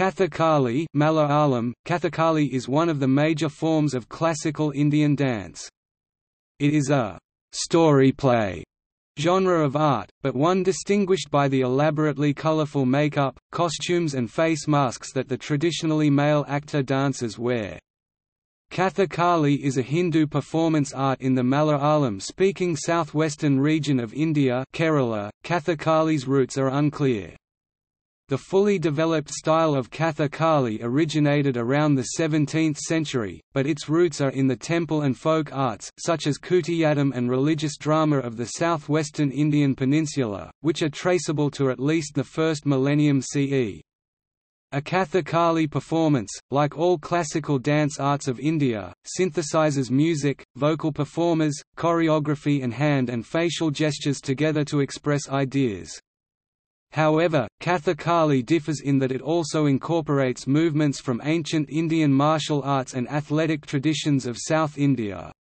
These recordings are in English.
Kathakali Malayalam, Kathakali is one of the major forms of classical Indian dance. It is a «story play» genre of art, but one distinguished by the elaborately colorful makeup, costumes and face masks that the traditionally male actor dancers wear. Kathakali is a Hindu performance art in the Malayalam-speaking southwestern region of India Kerala. Kathakali's roots are unclear. The fully developed style of Kathakali originated around the 17th century, but its roots are in the temple and folk arts, such as Kutiyattam and religious drama of the southwestern Indian peninsula, which are traceable to at least the first millennium CE. A Kathakali performance, like all classical dance arts of India, synthesizes music, vocal performers, choreography and hand and facial gestures together to express ideas. However, Kathakali differs in that it also incorporates movements from ancient Indian martial arts and athletic traditions of South India.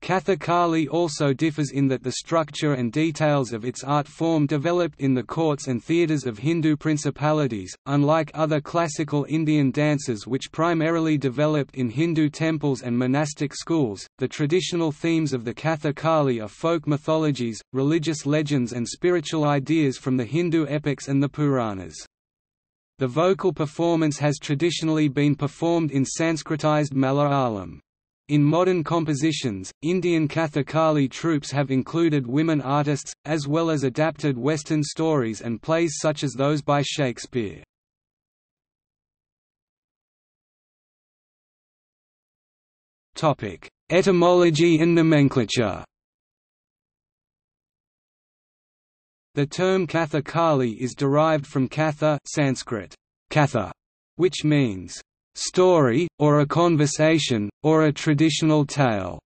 Kathakali also differs in that the structure and details of its art form developed in the courts and theatres of Hindu principalities, unlike other classical Indian dances which primarily developed in Hindu temples and monastic schools. The traditional themes of the Kathakali are folk mythologies, religious legends, and spiritual ideas from the Hindu epics and the Puranas. The vocal performance has traditionally been performed in Sanskritized Malayalam. In modern compositions, Indian Kathakali troupes have included women artists, as well as adapted Western stories and plays such as those by Shakespeare. Etymology and nomenclature The term Kathakali is derived from Katha Sanskrit, katha, which means story, or a conversation, or a traditional tale,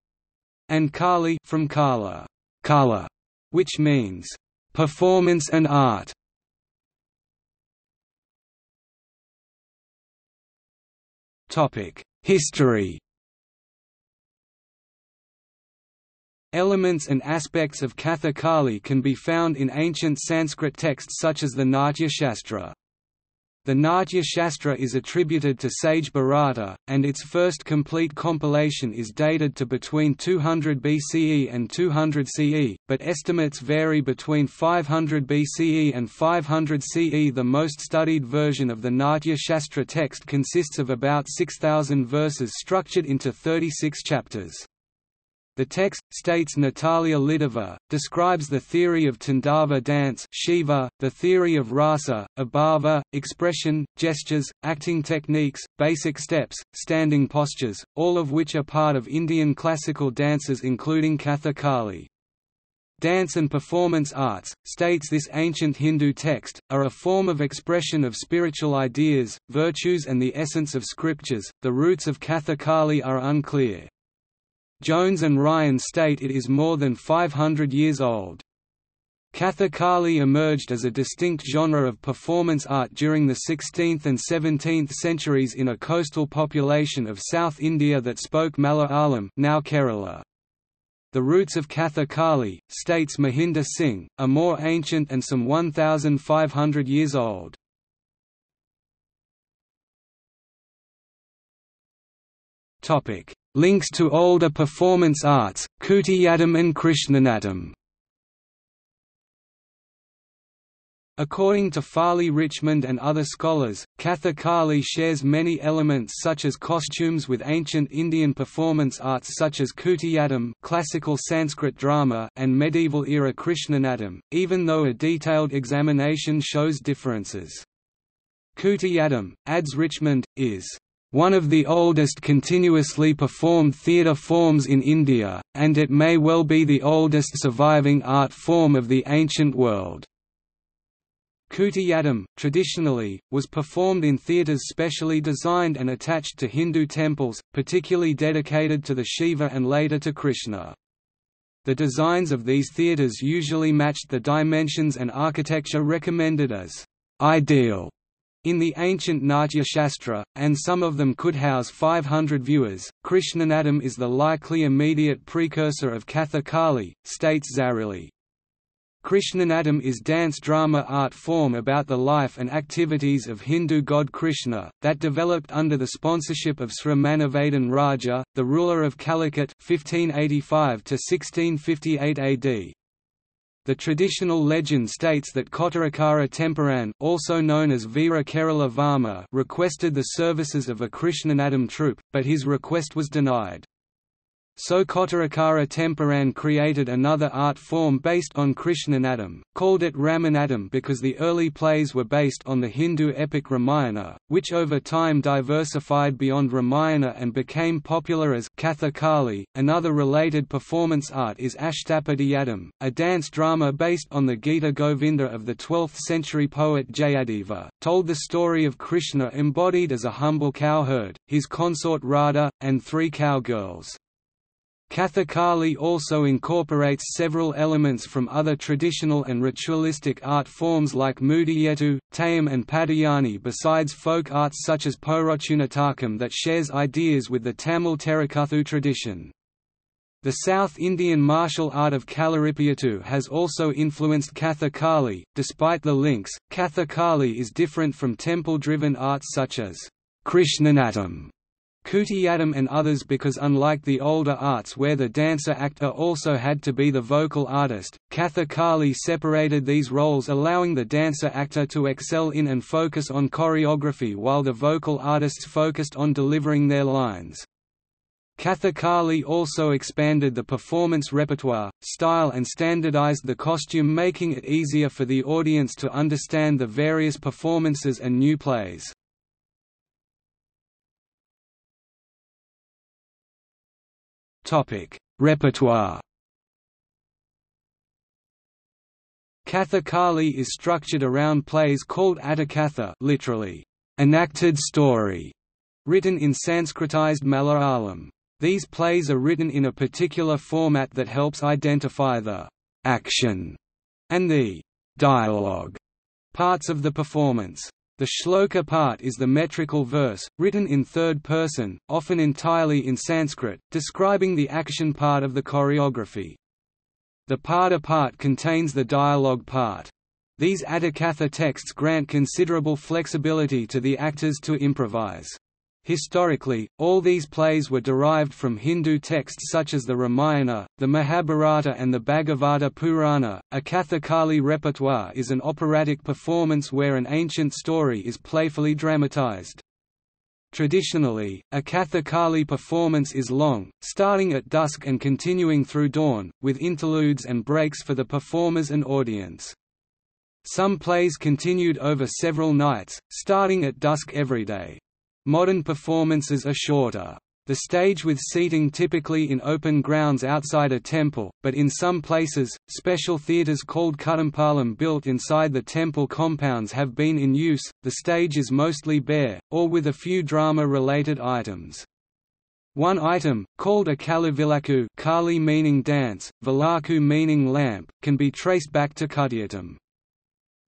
and Kali from Kala, Kala, which means performance and art. Topic: History. Elements and aspects of Kathakali can be found in ancient Sanskrit texts such as the Natya Shastra. The Natya Shastra is attributed to sage Bharata, and its first complete compilation is dated to between 200 BCE and 200 CE, but estimates vary between 500 BCE and 500 CE. The most studied version of the Natya Shastra text consists of about 6,000 verses structured into 36 chapters. The text, states Natalia Lidova, describes the theory of Tandava dance Shiva, the theory of rasa, abhava, expression, gestures, acting techniques, basic steps, standing postures, all of which are part of Indian classical dances including Kathakali. Dance and performance arts, states this ancient Hindu text, are a form of expression of spiritual ideas, virtues and the essence of scriptures. The roots of Kathakali are unclear. Jones and Ryan state it is more than 500 years old. Kathakali emerged as a distinct genre of performance art during the 16th and 17th centuries in a coastal population of South India that spoke Malayalam now Kerala. The roots of Kathakali, states Mahinda Singh, are more ancient and some 1,500 years old. Links to older performance arts, Kutiyattam and Krishnanattam According to Farley Richmond and other scholars, Kathakali shares many elements such as costumes with ancient Indian performance arts such as Kutiyattam classical Sanskrit drama and medieval-era Krishnanattam, even though a detailed examination shows differences. Kutiyattam, adds Richmond, is one of the oldest continuously performed theatre forms in India, and it may well be the oldest surviving art form of the ancient world. Kutiyattam, traditionally, was performed in theatres specially designed and attached to Hindu temples, particularly dedicated to the Shiva and later to Krishna. The designs of these theatres usually matched the dimensions and architecture recommended as ideal in the ancient Natya Shastra, and some of them could house 500 viewers, Krishnanattam is the likely immediate precursor of Kathakali, states Zarrilli. Krishnanattam is dance drama art form about the life and activities of Hindu god Krishna, that developed under the sponsorship of Sri Manavedan Raja, the ruler of Calicut 1585 AD. The traditional legend states that Kottarakara Thampuran also known as Veera Kerala Varma requested the services of a Krishnanattam troupe, but his request was denied. So Kottarakara Thampuran created another art form based on Krishnanattam, called it Ramanattam because the early plays were based on the Hindu epic Ramayana, which over time diversified beyond Ramayana and became popular as Kathakali. Another related performance art is Ashtapadiyattam, a dance drama based on the Gita Govinda of the 12th century poet Jayadeva, told the story of Krishna embodied as a humble cowherd, his consort Radha, and three cowgirls. Kathakali also incorporates several elements from other traditional and ritualistic art forms like Mudiyettu, Theyyam and Padayani besides folk arts such as Porochunatakam that shares ideas with the Tamil Therukoothu tradition. The South Indian martial art of Kalaripayattu has also influenced Kathakali. Despite the links, Kathakali is different from temple-driven arts such as Krishnanattam Kutiyattam and others because unlike the older arts where the dancer-actor also had to be the vocal artist, Kathakali separated these roles allowing the dancer-actor to excel in and focus on choreography while the vocal artists focused on delivering their lines. Kathakali also expanded the performance repertoire, style and standardized the costume making it easier for the audience to understand the various performances and new plays. Topic: Repertoire. Kathakali is structured around plays called Attakatha, literally enacted story, written in Sanskritized Malayalam. These plays are written in a particular format that helps identify the action and the dialogue parts of the performance. The shloka part is the metrical verse, written in third person, often entirely in Sanskrit, describing the action part of the choreography. The pada part contains the dialogue part. These Attakatha texts grant considerable flexibility to the actors to improvise. Historically, all these plays were derived from Hindu texts such as the Ramayana, the Mahabharata and the Bhagavata Purana. A Kathakali repertoire is an operatic performance where an ancient story is playfully dramatized. Traditionally, a Kathakali performance is long, starting at dusk and continuing through dawn, with interludes and breaks for the performers and audience. Some plays continued over several nights, starting at dusk every day. Modern performances are shorter. The stage with seating typically in open grounds outside a temple, but in some places, special theatres called Kuttampalam built inside the temple compounds have been in use. The stage is mostly bare, or with a few drama-related items. One item, called a Kalivilakku Kali meaning dance, Vilakku meaning lamp, can be traced back to Kutiyattam.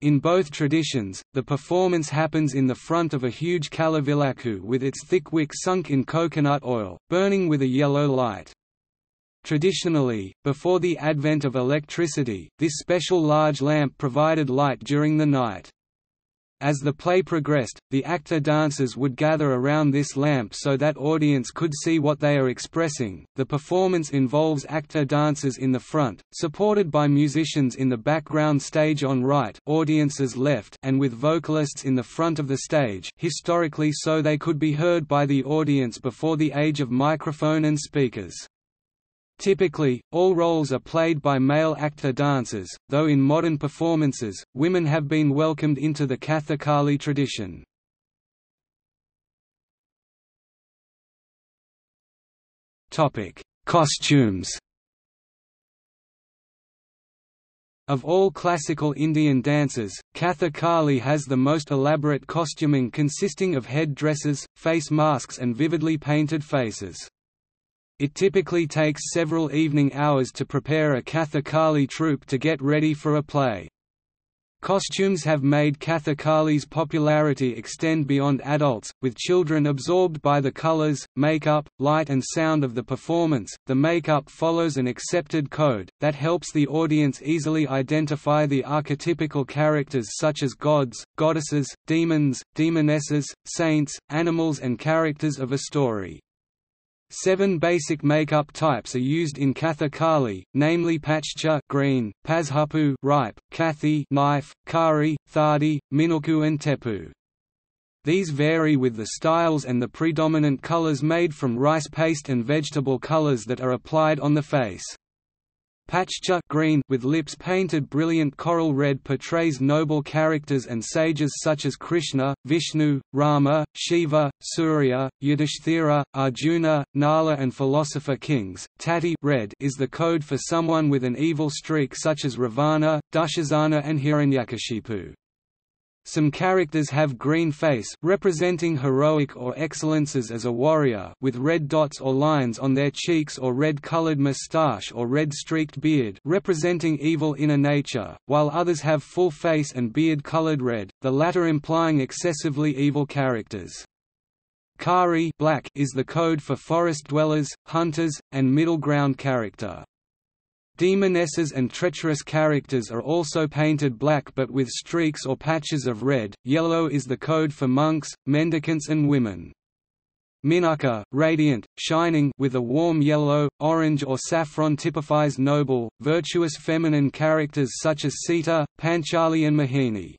In both traditions, the performance happens in the front of a huge kalivilakku with its thick wick sunk in coconut oil, burning with a yellow light. Traditionally, before the advent of electricity, this special large lamp provided light during the night. As the play progressed, the actor dancers would gather around this lamp so that audience could see what they are expressing. The performance involves actor dancers in the front, supported by musicians in the background stage on right, audiences left, and with vocalists in the front of the stage, historically so they could be heard by the audience before the age of microphone and speakers. Typically, all roles are played by male actor dancers, though in modern performances, women have been welcomed into the Kathakali tradition. Costumes Of all classical Indian dances, Kathakali has the most elaborate costuming consisting of head dresses, face masks and vividly painted faces. It typically takes several evening hours to prepare a Kathakali troupe to get ready for a play. Costumes have made Kathakali's popularity extend beyond adults, with children absorbed by the colors, makeup, light, and sound of the performance. The makeup follows an accepted code that helps the audience easily identify the archetypical characters such as gods, goddesses, demons, demonesses, saints, animals, and characters of a story. Seven basic makeup types are used in Kathakali, namely Pachcha green, Pazhupu ripe, Kathi knife, Kari, Thadi, Minuku and Tepu. These vary with the styles and the predominant colors made from rice paste and vegetable colors that are applied on the face. Pachcha green with lips painted brilliant coral red portrays noble characters and sages such as Krishna, Vishnu, Rama, Shiva, Surya, Yudhishthira, Arjuna, Nala and philosopher kings. Tati red is the code for someone with an evil streak such as Ravana, Dushasana and Hiranyakashipu. Some characters have green face representing heroic or excellences as a warrior with red dots or lines on their cheeks or red-colored moustache or red-streaked beard representing evil inner nature, while others have full face and beard colored red, the latter implying excessively evil characters. Kari black is the code for forest dwellers, hunters, and middle ground character. Demonesses and treacherous characters are also painted black but with streaks or patches of red. Yellow is the code for monks, mendicants, and women. Minukku, radiant, shining with a warm yellow, orange or saffron typifies noble, virtuous feminine characters such as Sita, Panchali and Mohini.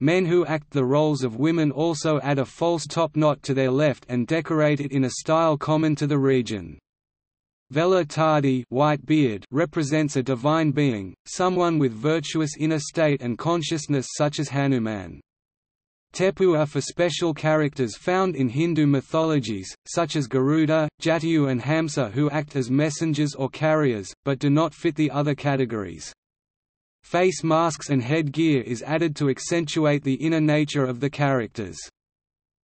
Men who act the roles of women also add a false top knot to their left and decorate it in a style common to the region. Vela Tardi white beard represents a divine being, someone with virtuous inner state and consciousness such as Hanuman. Tepu are for special characters found in Hindu mythologies, such as Garuda, Jatayu and Hamsa who act as messengers or carriers, but do not fit the other categories. Face masks and headgear is added to accentuate the inner nature of the characters.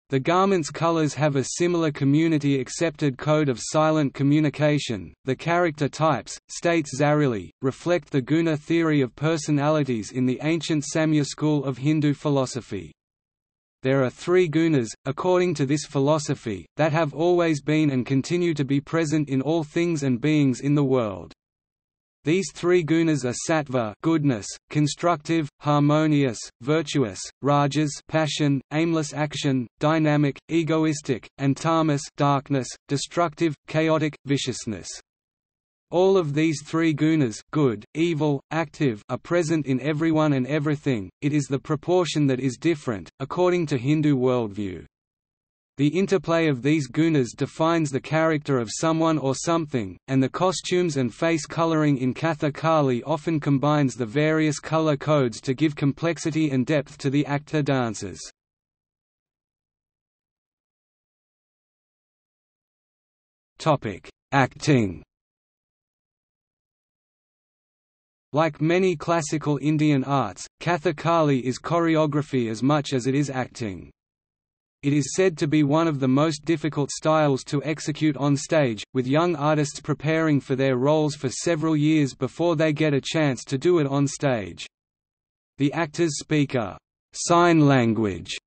The garment's colors have a similar community accepted code of silent communication. The character types, states Zarrilli, reflect the guna theory of personalities in the ancient Samkhya school of Hindu philosophy. There are three gunas, according to this philosophy, that have always been and continue to be present in all things and beings in the world. These three gunas are sattva goodness, constructive, harmonious, virtuous, rajas passion, aimless action, dynamic, egoistic, and tamas darkness, destructive, chaotic, viciousness. All of these three gunas good, evil, active are present in everyone and everything, it is the proportion that is different, according to Hindu worldview. The interplay of these gunas defines the character of someone or something, and the costumes and face coloring in Kathakali often combines the various color codes to give complexity and depth to the actor dances. Acting Like many classical Indian arts, Kathakali is choreography as much as it is acting. It is said to be one of the most difficult styles to execute on stage, with young artists preparing for their roles for several years before they get a chance to do it on stage. The actors speak a sign language,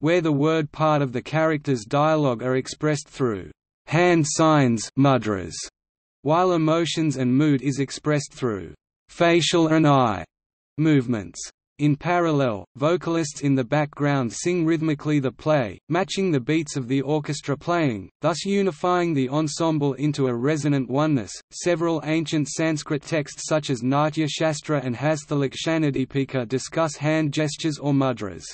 where the word part of the character's dialogue are expressed through hand signs mudras, while emotions and mood is expressed through facial and eye movements. In parallel, vocalists in the background sing rhythmically the play, matching the beats of the orchestra playing, thus unifying the ensemble into a resonant oneness. Several ancient Sanskrit texts such as Natya Shastra and Hastalakshanadipika discuss hand gestures or mudras.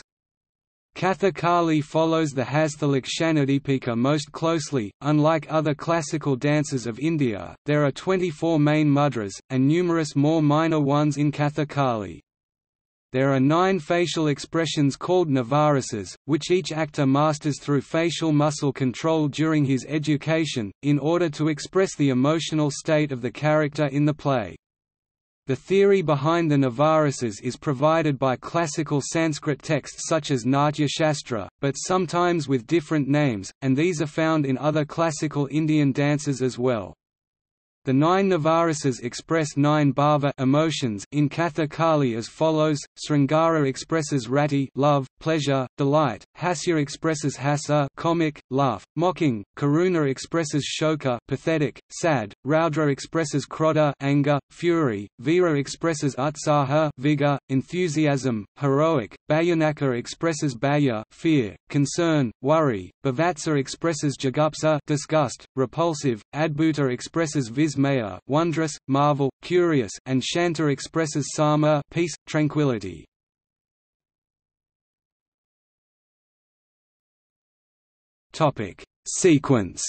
Kathakali follows the Hastalakshanadipika most closely. Unlike other classical dances of India, there are 24 main mudras, and numerous more minor ones in Kathakali. There are nine facial expressions called navarasas, which each actor masters through facial muscle control during his education, in order to express the emotional state of the character in the play. The theory behind the navarasas is provided by classical Sanskrit texts such as Natya Shastra, but sometimes with different names, and these are found in other classical Indian dances as well. The nine Navarasas express nine bhava emotions in Kathakali as follows: Sringara expresses rati love, pleasure, delight; Hasya expresses hasa comic, laugh, mocking; Karuna expresses shoka pathetic, sad; Raudra expresses krodha anger, fury; Veera expresses utsaha vigor, enthusiasm, heroic; Bhayanaka expresses bhaya fear, concern, worry; Bibhatsa expresses jugupsa disgust, repulsive; Adbhuta expresses vismaya wondrous, marvel, curious, and Shanta expresses sama peace, tranquility. Topic Sequence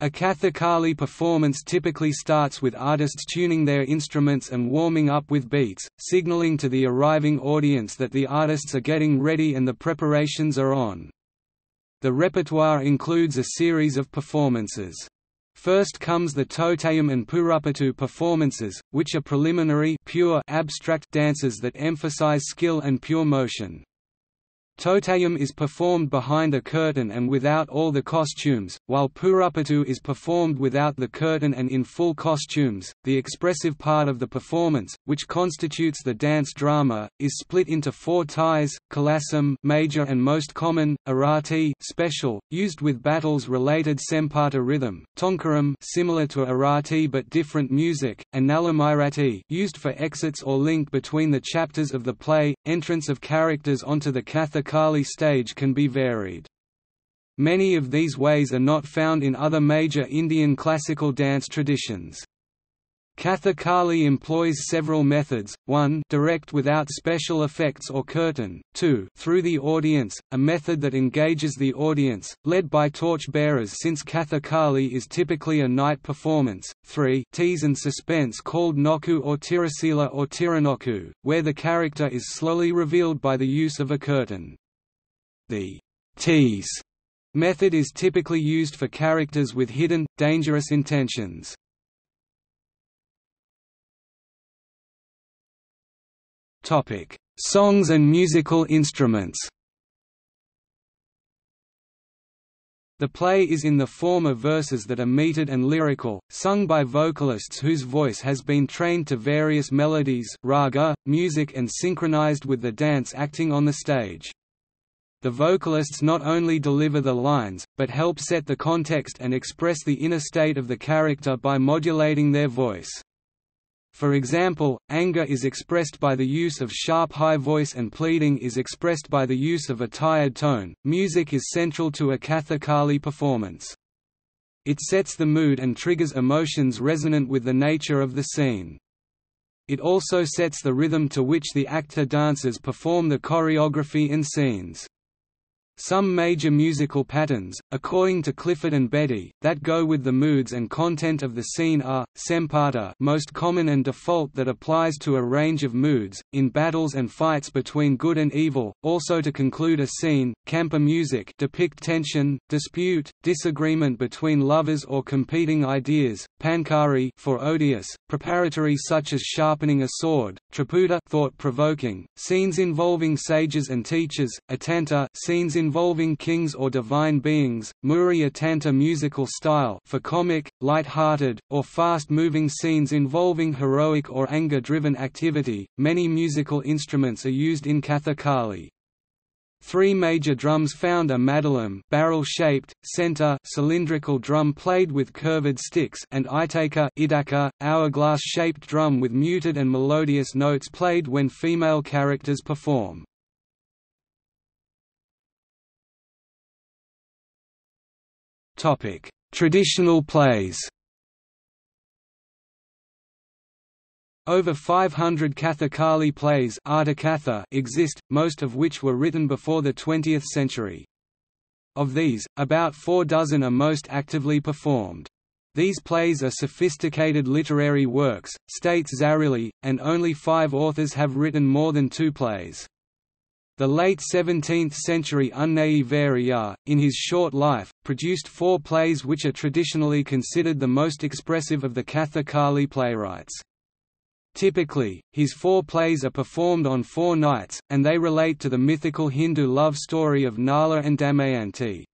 A Kathakali performance typically starts with artists tuning their instruments and warming up with beats, signaling to the arriving audience that the artists are getting ready and the preparations are on. The repertoire includes a series of performances. First comes the Thodayam and Purappad performances, which are preliminary pure abstract dances that emphasize skill and pure motion. Thodayam is performed behind a curtain and without all the costumes, while Purappad is performed without the curtain and in full costumes. The expressive part of the performance, which constitutes the dance drama, is split into four ties: kalasam major and most common, arati special, used with battles-related sempata rhythm, tonkaram similar to arati but different music, and nalamirati used for exits or link between the chapters of the play. Entrance of characters onto the Katha Kali stage can be varied. Many of these ways are not found in other major Indian classical dance traditions. Kathakali employs several methods, 1 direct without special effects or curtain, 2 through the audience, a method that engages the audience, led by torch-bearers since Kathakali is typically a night performance, 3 tease and suspense called noku or tirasila or tiranoku, where the character is slowly revealed by the use of a curtain. The tease method is typically used for characters with hidden, dangerous intentions. Topic: Songs and musical instruments. The play is in the form of verses that are metered and lyrical, sung by vocalists whose voice has been trained to various melodies raga, music and synchronized with the dance acting on the stage. The vocalists not only deliver the lines, but help set the context and express the inner state of the character by modulating their voice. For example, anger is expressed by the use of sharp high voice and pleading is expressed by the use of a tired tone. Music is central to a Kathakali performance. It sets the mood and triggers emotions resonant with the nature of the scene. It also sets the rhythm to which the actor dancers perform the choreography and scenes. Some major musical patterns, according to Clifford and Betty, that go with the moods and content of the scene are, sempata most common and default that applies to a range of moods, in battles and fights between good and evil, also to conclude a scene, kampa music depict tension, dispute, disagreement between lovers or competing ideas, panchari for odious, preparatory such as sharpening a sword, triputa thought-provoking, scenes involving sages and teachers, atanta scenes involving kings or divine beings, muri atanta musical style for comic, light-hearted, or fast-moving scenes involving heroic or anger-driven activity. Many musical instruments are used in Kathakali. Three major drums found are madalam barrel-shaped, center cylindrical drum played with curved sticks and itaka idaka, hourglass-shaped drum with muted and melodious notes played when female characters perform. Traditional plays Over 500 Kathakali plays exist, most of which were written before the 20th century. Of these, about four dozen are most actively performed. These plays are sophisticated literary works, states Zarrilli, and only five authors have written more than two plays. The late 17th-century Unnayi Variyar, in his short life, produced four plays which are traditionally considered the most expressive of the Kathakali playwrights. Typically, his four plays are performed on four nights, and they relate to the mythical Hindu love story of Nala and Damayanti.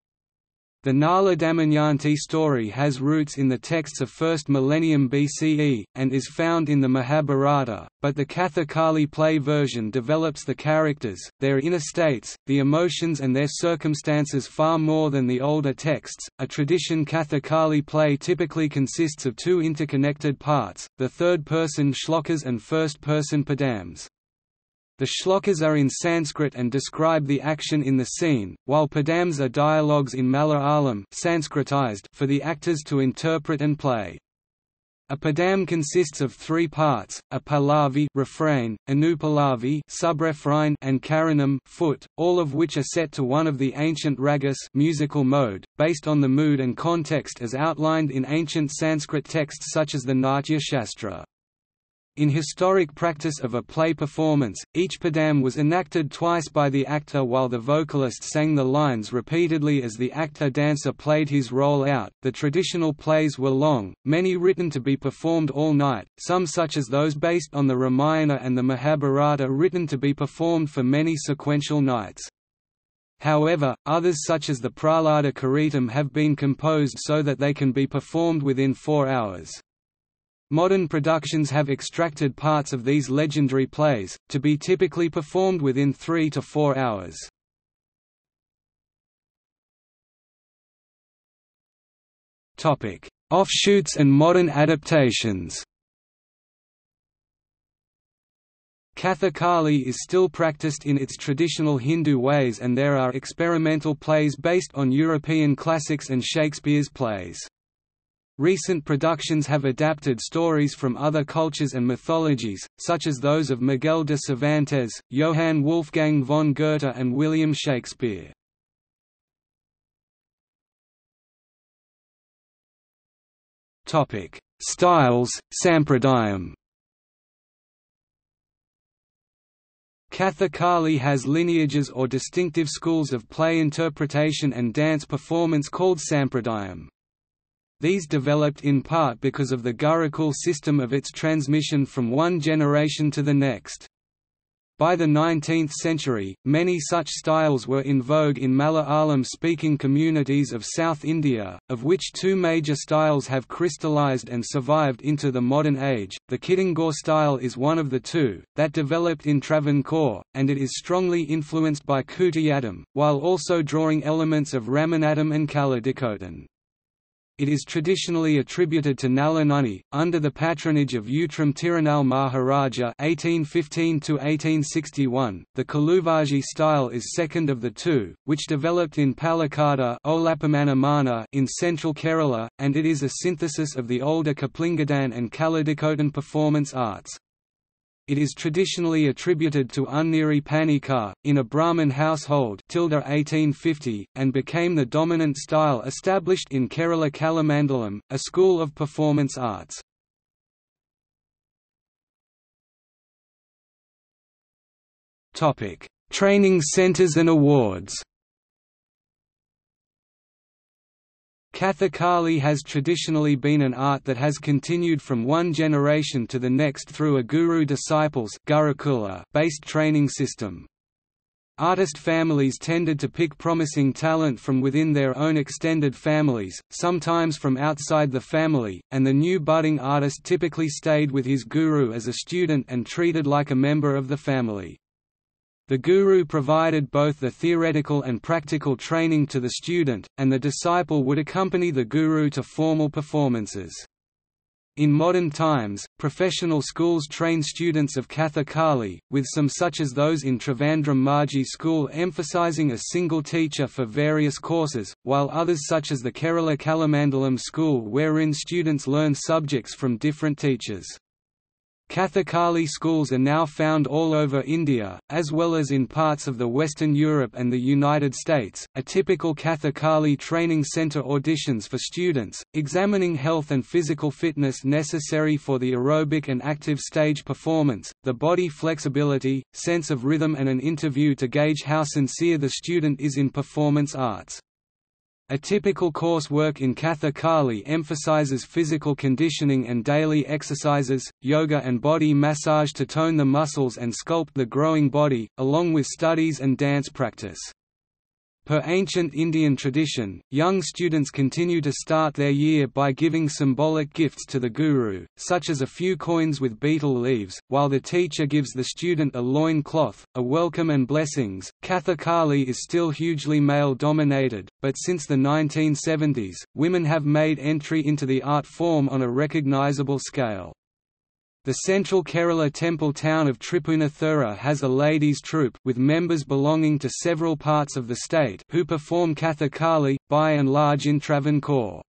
The Nala Damayanti story has roots in the texts of 1st millennium BCE, and is found in the Mahabharata, but the Kathakali play version develops the characters, their inner states, the emotions and their circumstances far more than the older texts. A tradition Kathakali play typically consists of two interconnected parts, the third-person shlokas and first-person padams. The shlokas are in Sanskrit and describe the action in the scene, while padams are dialogues in Malayalam Sanskritized for the actors to interpret and play. A padam consists of three parts: a pallavi refrain, anupallavi subrefrain, and karanam foot, all of which are set to one of the ancient ragas musical mode, based on the mood and context as outlined in ancient Sanskrit texts such as the Natya Shastra. In historic practice of a play performance, each padam was enacted twice by the actor while the vocalist sang the lines repeatedly as the actor-dancer played his role out. The traditional plays were long, many written to be performed all night, some such as those based on the Ramayana and the Mahabharata written to be performed for many sequential nights. However, others such as the Prahlada Charitam have been composed so that they can be performed within four hours. Modern productions have extracted parts of these legendary plays, to be typically performed within three to four hours. Offshoots and modern adaptations Kathakali is still practiced in its traditional Hindu ways and there are experimental plays based on European classics and Shakespeare's plays. Recent productions have adapted stories from other cultures and mythologies, such as those of Miguel de Cervantes, Johann Wolfgang von Goethe and William Shakespeare. Styles, Sampradayam Kathakali has lineages or distinctive schools of play interpretation and dance performance called Sampradayam. These developed in part because of the Gurukul system of its transmission from one generation to the next. By the 19th century, many such styles were in vogue in Malayalam-speaking communities of South India, of which two major styles have crystallized and survived into the modern age. The Kidangur style is one of the two, that developed in Travancore, and it is strongly influenced by Kutiyattam, while also drawing elements of Ramanattam and Kaladikotan. It is traditionally attributed to Nalanunni, under the patronage of Utram Tirunal Maharaja (1815–1861). The Kalluvazhi style is second of the two, which developed in Palakkada in central Kerala, and it is a synthesis of the older Kaplingadan and Kaladikotan performance arts. It is traditionally attributed to Unniri Panikkar, in a Brahmin household 1850, and became the dominant style established in Kerala Kalamandalam, a school of performance arts. Training centers and awards Kathakali has traditionally been an art that has continued from one generation to the next through a guru-disciples based training system. Artist families tended to pick promising talent from within their own extended families, sometimes from outside the family, and the new budding artist typically stayed with his guru as a student and treated like a member of the family. The guru provided both the theoretical and practical training to the student, and the disciple would accompany the guru to formal performances. In modern times, professional schools train students of Kathakali, with some such as those in Trivandrum Margi School emphasizing a single teacher for various courses, while others such as the Kerala Kalamandalam School wherein students learn subjects from different teachers. Kathakali schools are now found all over India, as well as in parts of the Western Europe and the United States. A typical Kathakali training center auditions for students, examining health and physical fitness necessary for the aerobic and active stage performance, the body flexibility, sense of rhythm, and an interview to gauge how sincere the student is in performance arts. A typical coursework in Kathakali emphasizes physical conditioning and daily exercises, yoga and body massage to tone the muscles and sculpt the growing body, along with studies and dance practice. Per ancient Indian tradition, young students continue to start their year by giving symbolic gifts to the guru, such as a few coins with betel leaves, while the teacher gives the student a loin cloth, a welcome and blessings. Kathakali is still hugely male dominated, but since the 1970s, women have made entry into the art form on a recognizable scale. The central Kerala temple town of Tripunithura has a ladies' troupe with members belonging to several parts of the state who perform Kathakali, by and large in Travancore.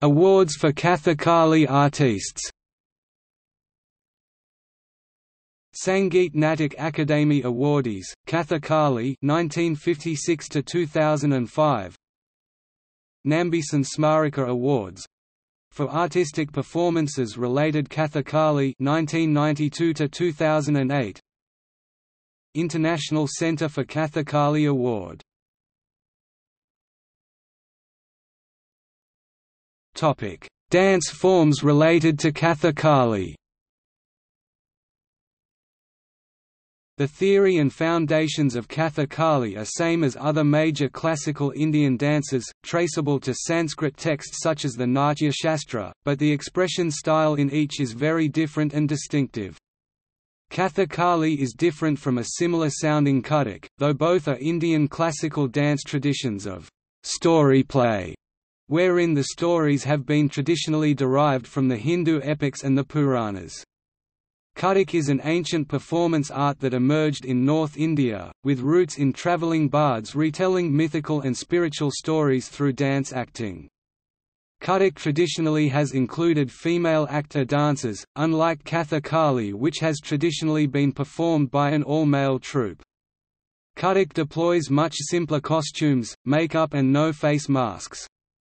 Awards for Kathakali artists Sangeet Natak Akademi Awardees, Kathakali 1956 to 2005 Nambisan Smarika Awards for artistic performances related Kathakali 1992 to 2008 International Center for Kathakali Award. Topic Dance forms related to Kathakali The theory and foundations of Kathakali are same as other major classical Indian dances, traceable to Sanskrit texts such as the Natya Shastra, but the expression style in each is very different and distinctive. Kathakali is different from a similar sounding Kathak, though both are Indian classical dance traditions of story play, wherein the stories have been traditionally derived from the Hindu epics and the Puranas. Kathak is an ancient performance art that emerged in North India, with roots in travelling bards retelling mythical and spiritual stories through dance acting. Kathak traditionally has included female actor dancers, unlike Kathakali which has traditionally been performed by an all-male troupe. Kathak deploys much simpler costumes, makeup and no face masks.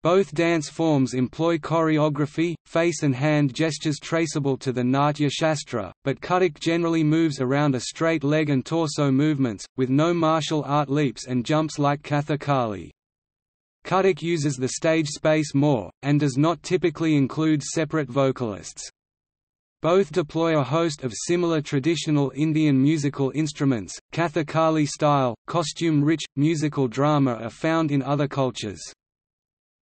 Both dance forms employ choreography, face and hand gestures traceable to the Natya Shastra, but Kathak generally moves around a straight leg and torso movements, with no martial art leaps and jumps like Kathakali. Kathak uses the stage space more, and does not typically include separate vocalists. Both deploy a host of similar traditional Indian musical instruments. Kathakali style, costume rich, musical drama are found in other cultures.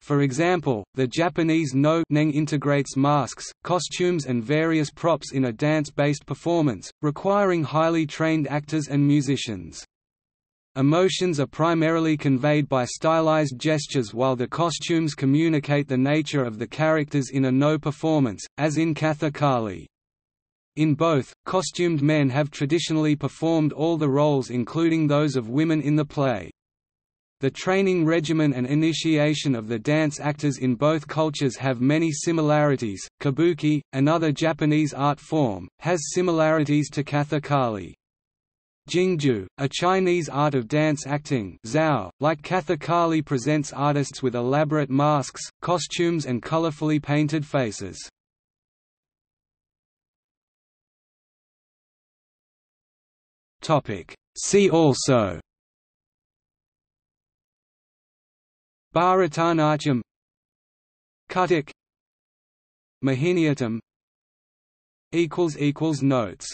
For example, the Japanese no neng integrates masks, costumes and various props in a dance-based performance, requiring highly trained actors and musicians. Emotions are primarily conveyed by stylized gestures while the costumes communicate the nature of the characters in a no performance, as in Kathakali. In both, costumed men have traditionally performed all the roles including those of women in the play. The training regimen and initiation of the dance actors in both cultures have many similarities. Kabuki, another Japanese art form, has similarities to Kathakali. Jingju, a Chinese art of dance acting zao, like Kathakali presents artists with elaborate masks, costumes and colorfully painted faces. See also Bharatanatyam Kathak Mohiniyattam Notes